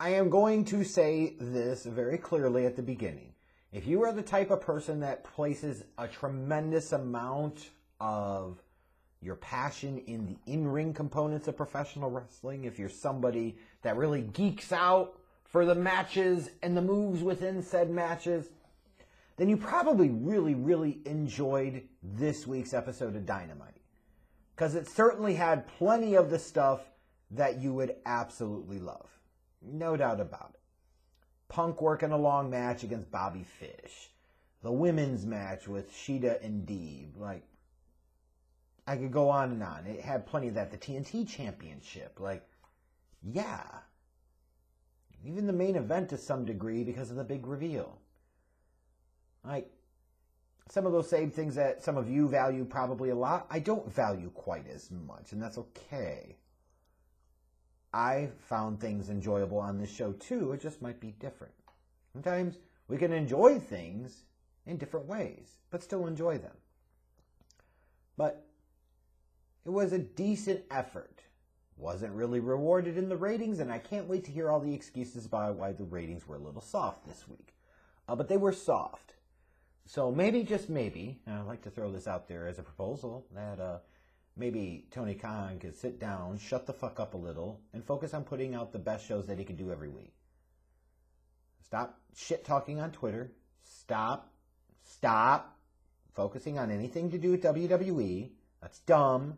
I am going to say this very clearly at the beginning. If you are the type of person that places a tremendous amount of your passion in the in ring components of professional wrestling, if you're somebody that really geeks out for the matches and the moves within said matches, then you probably really, really enjoyed this week's episode of Dynamite. Because it certainly had plenty of the stuff that you would absolutely love. No doubt about it. Punk working a long match against Bobby Fish. The women's match with Shida and Deeb. Like, I could go on and on. It had plenty of that. The TNT Championship. Like, yeah. Even the main event to some degree because of the big reveal. Like, some of those same things that some of you value probably a lot, I don't value quite as much, and that's okay. I found things enjoyable on this show too, it just might be different. Sometimes we can enjoy things in different ways, but still enjoy them. But it was a decent effort. Wasn't really rewarded in the ratings, and I can't wait to hear all the excuses about why the ratings were a little soft this week. Uh, but they were soft. So maybe, just maybe, I'd like to throw this out there as a proposal that uh, maybe Tony Khan could sit down, shut the fuck up a little, and focus on putting out the best shows that he could do every week. Stop shit talking on Twitter. Stop, stop focusing on anything to do with WWE. That's dumb.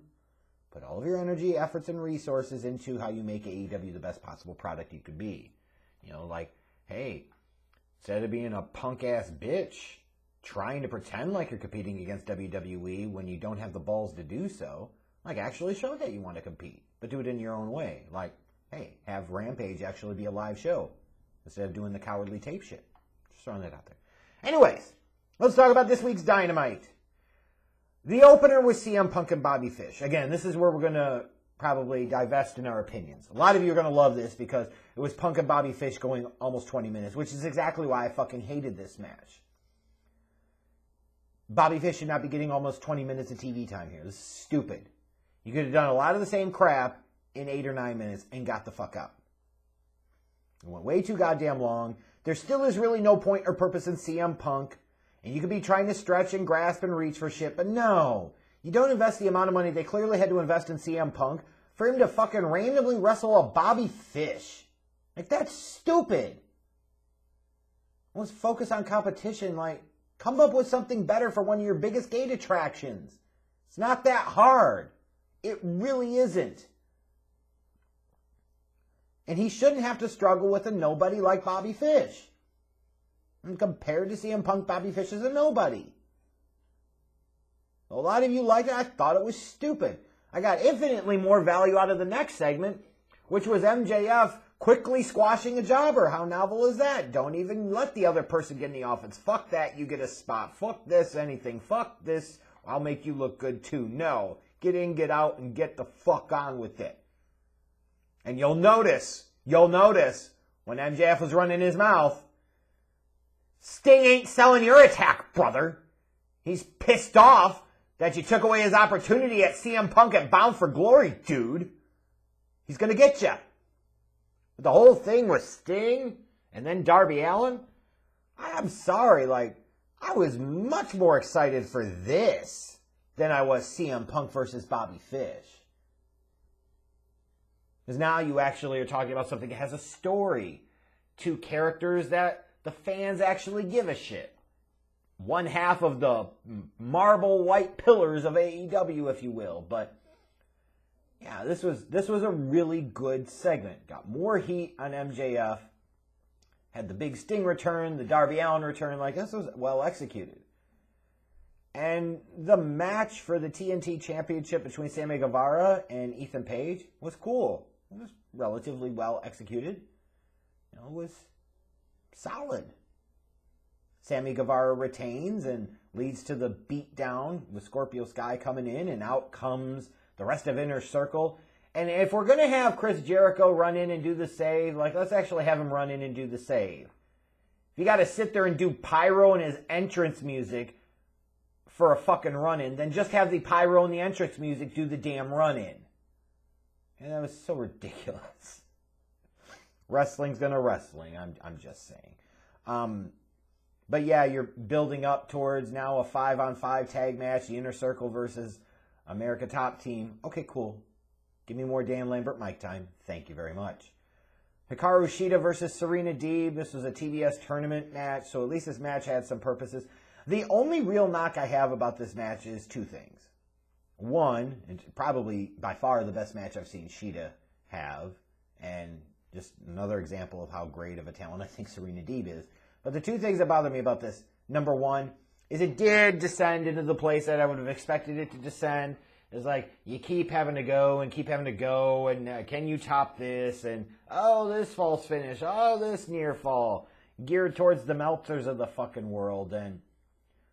Put all of your energy, efforts, and resources into how you make AEW the best possible product you could be. You know, like, hey, instead of being a punk ass bitch, trying to pretend like you're competing against WWE when you don't have the balls to do so, like, actually show that you want to compete, but do it in your own way. Like, hey, have Rampage actually be a live show instead of doing the cowardly tape shit. Just throwing that out there. Anyways, let's talk about this week's Dynamite. The opener was CM Punk and Bobby Fish. Again, this is where we're going to probably divest in our opinions. A lot of you are going to love this because it was Punk and Bobby Fish going almost 20 minutes, which is exactly why I fucking hated this match. Bobby Fish should not be getting almost 20 minutes of TV time here. This is stupid. You could have done a lot of the same crap in eight or nine minutes and got the fuck out. It went way too goddamn long. There still is really no point or purpose in CM Punk and you could be trying to stretch and grasp and reach for shit, but no. You don't invest the amount of money they clearly had to invest in CM Punk for him to fucking randomly wrestle a Bobby Fish. Like, that's stupid. Let's focus on competition. Like, come up with something better for one of your biggest gate attractions. It's not that hard. It really isn't. And he shouldn't have to struggle with a nobody like Bobby Fish. And compared to CM Punk, Bobby Fish is a nobody. A lot of you liked it. I thought it was stupid. I got infinitely more value out of the next segment, which was MJF quickly squashing a jobber. How novel is that? Don't even let the other person get in the offense. Fuck that, you get a spot. Fuck this, anything. Fuck this, I'll make you look good too. No. Get in, get out, and get the fuck on with it. And you'll notice, you'll notice, when MJF was running his mouth, Sting ain't selling your attack, brother. He's pissed off that you took away his opportunity at CM Punk at Bound for Glory, dude. He's gonna get you. The whole thing with Sting and then Darby Allin. I'm sorry, like, I was much more excited for this than I was CM Punk versus Bobby Fish. Because now you actually are talking about something that has a story. Two characters that the fans actually give a shit. One half of the marble white pillars of AEW, if you will. But yeah, this was this was a really good segment. Got more heat on MJF. Had the big Sting return, the Darby Allin return. Like this was well executed. And the match for the TNT Championship between Sammy Guevara and Ethan Page was cool. It was relatively well executed. You know, it was solid. Sammy Guevara retains and leads to the beatdown with Scorpio Sky coming in, and out comes the rest of Inner Circle. And if we're going to have Chris Jericho run in and do the save, like, let's actually have him run in and do the save. If you got to sit there and do pyro and his entrance music for a fucking run in, then just have the pyro and the entrance music do the damn run in. And that was so ridiculous. Wrestling's gonna wrestling. I'm I'm just saying. Um, but yeah, you're building up towards now a five on five tag match, the inner circle versus America Top Team. Okay, cool. Give me more Dan Lambert mic time. Thank you very much. Hikaru Shida versus Serena Deeb. This was a TBS tournament match, so at least this match had some purposes. The only real knock I have about this match is two things. One, and probably by far the best match I've seen Shida have, and just another example of how great of a talent I think Serena Deeb is. But the two things that bother me about this number one is it did descend into the place that I would have expected it to descend. It's like you keep having to go and keep having to go, and uh, can you top this? And oh, this false finish, oh, this near fall, geared towards the melters of the fucking world. And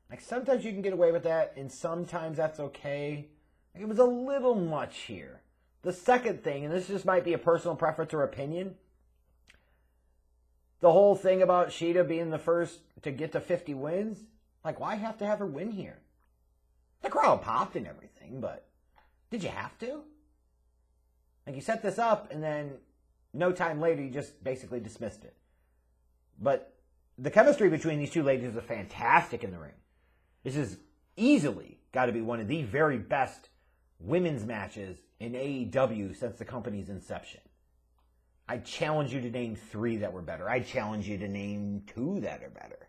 like sometimes you can get away with that, and sometimes that's okay. Like, it was a little much here. The second thing, and this just might be a personal preference or opinion, the whole thing about Shida being the first to get to 50 wins, like, why have to have her win here? The crowd popped and everything, but did you have to? Like, you set this up, and then no time later, you just basically dismissed it. But the chemistry between these two ladies is fantastic in the ring. This is easily got to be one of the very best women's matches in AEW since the company's inception. I challenge you to name three that were better. I challenge you to name two that are better.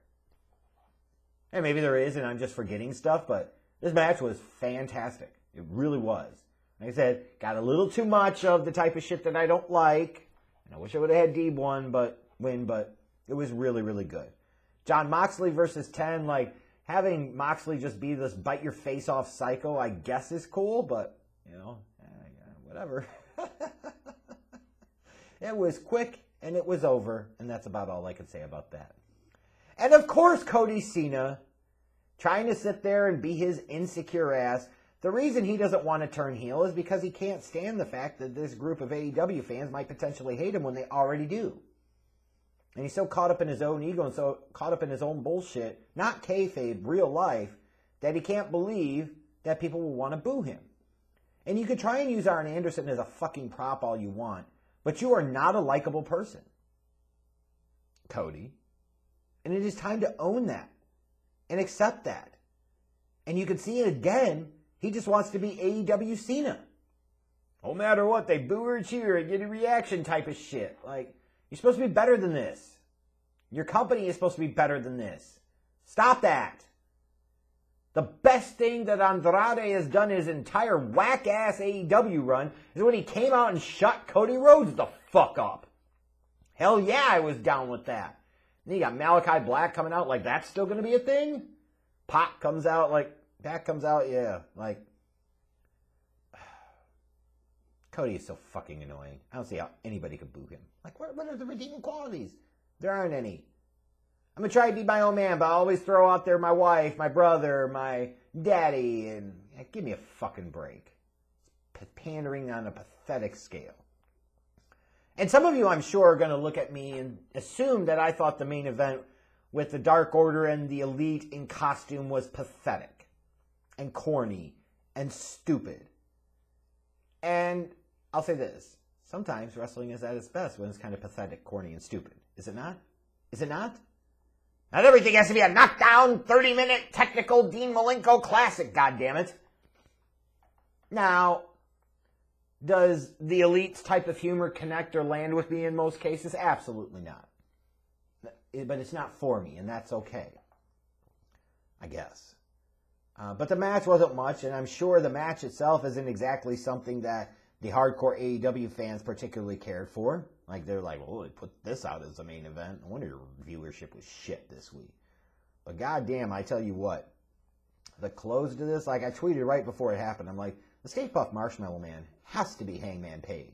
And maybe there is, and I'm just forgetting stuff, but this match was fantastic. It really was. Like I said, got a little too much of the type of shit that I don't like. And I wish I would have had Deeb one, but win, but it was really, really good. Jon Moxley versus 10, like having Moxley just be this bite your face off psycho, I guess is cool, but you know, eh, whatever. it was quick and it was over, and that's about all I can say about that. And of course, Cody Cena trying to sit there and be his insecure ass. The reason he doesn't want to turn heel is because he can't stand the fact that this group of AEW fans might potentially hate him when they already do. And he's so caught up in his own ego and so caught up in his own bullshit, not kayfabe, real life, that he can't believe that people will want to boo him. And you could try and use Arn Anderson as a fucking prop all you want, but you are not a likable person, Cody. And it is time to own that and accept that. And you can see it again. He just wants to be AEW Cena. No matter what, they boo or cheer and get a reaction type of shit. Like, you're supposed to be better than this. Your company is supposed to be better than this. Stop that. The best thing that Andrade has done his entire whack ass AEW run is when he came out and shut Cody Rhodes the fuck up. Hell yeah, I was down with that. Then you got Malakai Black coming out like that's still going to be a thing. Pop comes out like Pac comes out, yeah, like Cody is so fucking annoying. I don't see how anybody could boo him. Like, what, what are the redeeming qualities? There aren't any. I'm gonna try to be my own man, but I always throw out there my wife, my brother, my daddy, and yeah, give me a fucking break. It's pandering on a pathetic scale. And some of you, I'm sure, are going to look at me and assume that I thought the main event with the Dark Order and the Elite in costume was pathetic and corny and stupid. And I'll say this sometimes wrestling is at its best when it's kind of pathetic, corny, and stupid. Is it not? Is it not? Not everything has to be a knockdown, 30 minute technical Dean Malenko classic, goddammit. Now, does the elite's type of humor connect or land with me in most cases? Absolutely not. But it's not for me, and that's okay. I guess. Uh, but the match wasn't much, and I'm sure the match itself isn't exactly something that the hardcore AEW fans particularly cared for. Like they're like, well, they put this out as the main event. No wonder your viewership was shit this week. But goddamn, I tell you what, the close to this, like I tweeted right before it happened, I'm like, the Stay Puft Marshmallow Man has to be Hangman Page.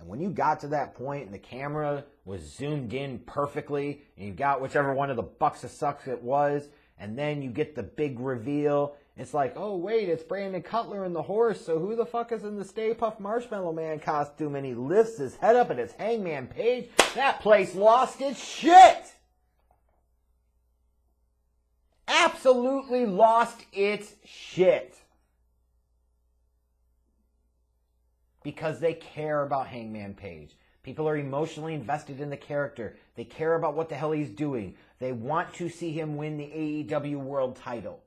And when you got to that point and the camera was zoomed in perfectly, and you got whichever one of the Bucks of Sucks it was, and then you get the big reveal, it's like, oh wait, it's Brandon Cutler and the horse, so who the fuck is in the Stay Puft Marshmallow Man costume? And he lifts his head up and it's Hangman Page. That place lost its shit! Absolutely lost its shit. Because they care about Hangman Page. People are emotionally invested in the character. They care about what the hell he's doing. They want to see him win the AEW World title.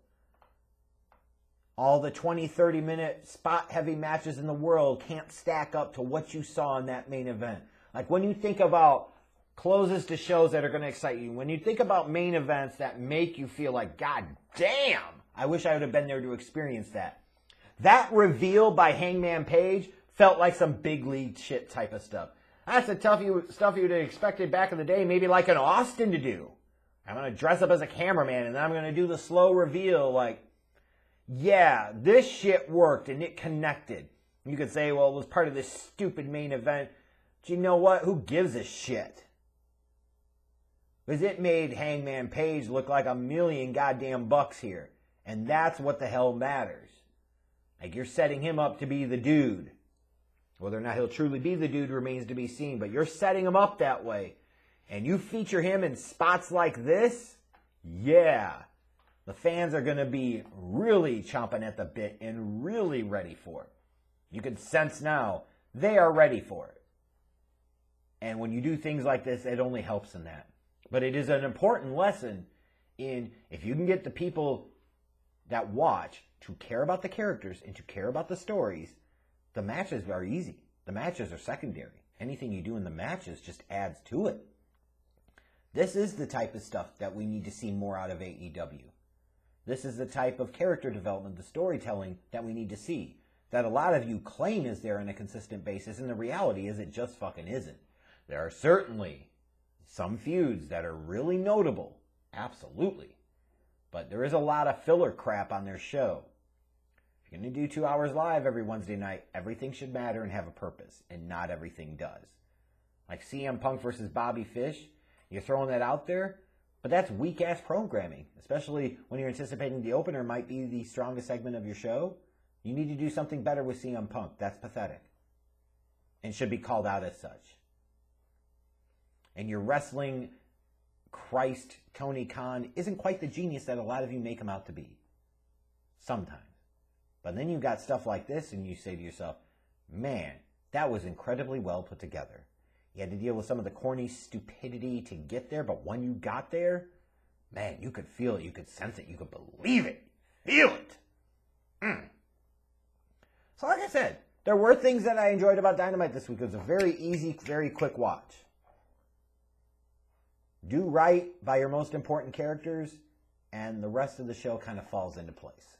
All the 20, 30 minute spot heavy matches in the world can't stack up to what you saw in that main event. Like when you think about closes to shows that are going to excite you, when you think about main events that make you feel like, God damn, I wish I would have been there to experience that. That reveal by Hangman Page felt like some big league shit type of stuff. That's the tough you, stuff you'd have expected back in the day, maybe like an Austin to do. I'm going to dress up as a cameraman and then I'm going to do the slow reveal like, yeah, this shit worked and it connected. You could say, well, it was part of this stupid main event. But you know what? Who gives a shit? Because it made Hangman Page look like a million goddamn bucks here. And that's what the hell matters. Like you're setting him up to be the dude. Whether or not he'll truly be the dude remains to be seen, but you're setting him up that way. And you feature him in spots like this, yeah, the fans are going to be really chomping at the bit and really ready for it. You can sense now they are ready for it. And when you do things like this, it only helps in that. But it is an important lesson in if you can get the people that watch to care about the characters and to care about the stories, the matches are easy. The matches are secondary. Anything you do in the matches just adds to it. This is the type of stuff that we need to see more out of AEW. This is the type of character development, the storytelling that we need to see. That a lot of you claim is there on a consistent basis, and the reality is it just fucking isn't. There are certainly some feuds that are really notable, absolutely. But there is a lot of filler crap on their show you're going to do two hours live every Wednesday night, everything should matter and have a purpose, and not everything does. Like CM Punk versus Bobby Fish, you're throwing that out there, but that's weak ass programming, especially when you're anticipating the opener might be the strongest segment of your show. You need to do something better with CM Punk. That's pathetic and should be called out as such. And your wrestling Christ, Tony Khan, isn't quite the genius that a lot of you make him out to be. Sometimes. But then you got stuff like this and you say to yourself, man, that was incredibly well put together. You had to deal with some of the corny stupidity to get there, but when you got there, man, you could feel it, you could sense it, you could believe it, feel it. Mm. So, like I said, there were things that I enjoyed about Dynamite this week. It was a very easy, very quick watch. Do right by your most important characters, and the rest of the show kind of falls into place.